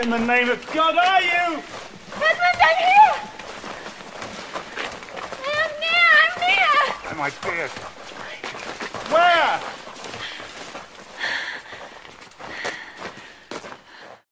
in the name of God are you? Edmund, I'm here! I'm near, I'm near! Am I dead? Where?